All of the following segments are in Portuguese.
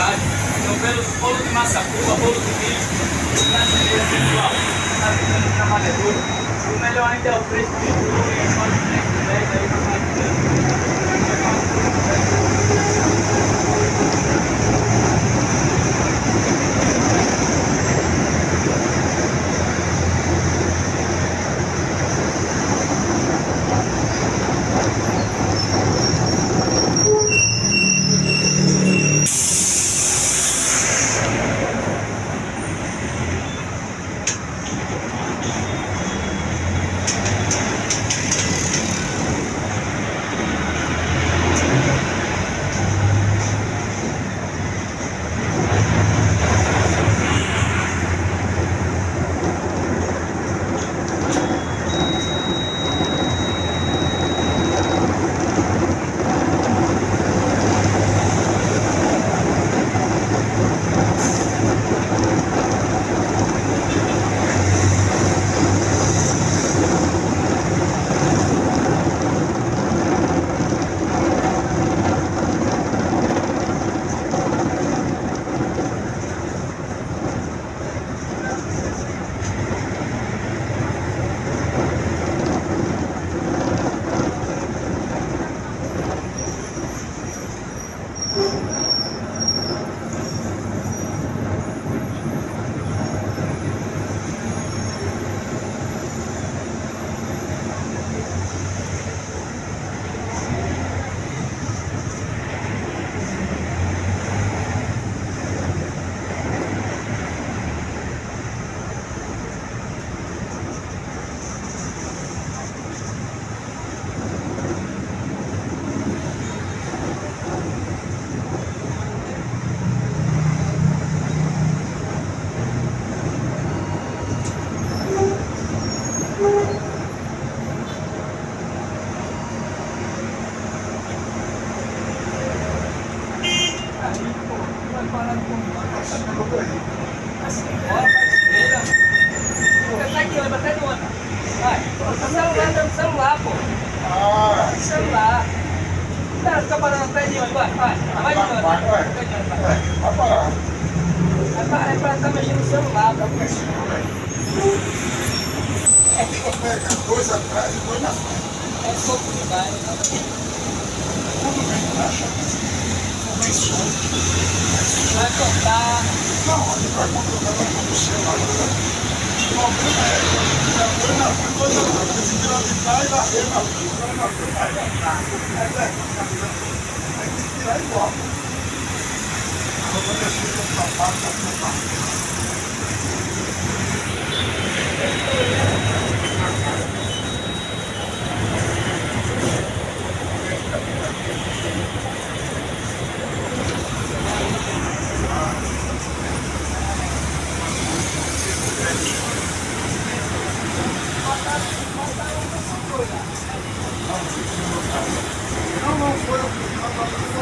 qualidade. Então, pelo bolo de massa crua, bolo de milho, brasileiro, pessoal, está ficando trabalhador. E o melhor ainda é o preço de tudo, e pode ter aí para celular pra Pega dois atrás e dois na frente. É soco é de baile, né? Tudo bem, baixa. Não tem som. Vai cortar. Não, ele vai controlar todo o celular. O problema é que dois na frente, dois atrás. Porque se virar de trás, e varrer na frente, vai na frente, vai na frente. Aí tem que tirar igual. Agora eu chego a tapar, tapar, tapar.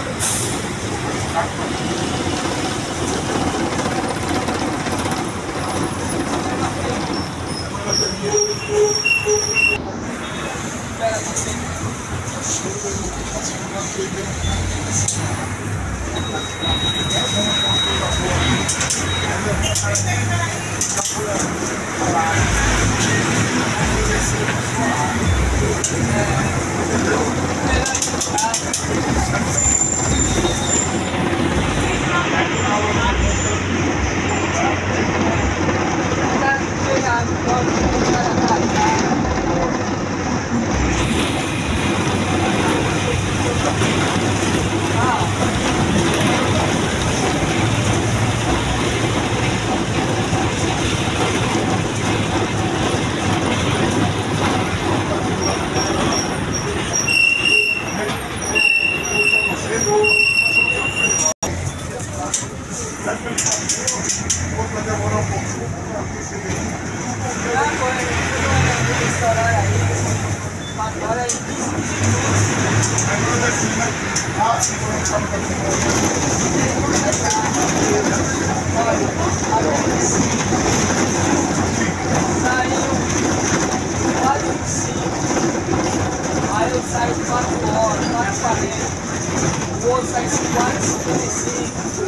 Thank you. esse horário aí, 4 horas aí. Ah, sim, vou deixar no sai 4 horas, 4 e 40. O outro sai 4 e 55.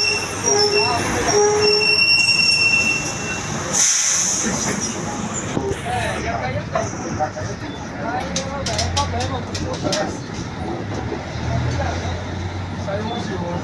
Saímos de ouro.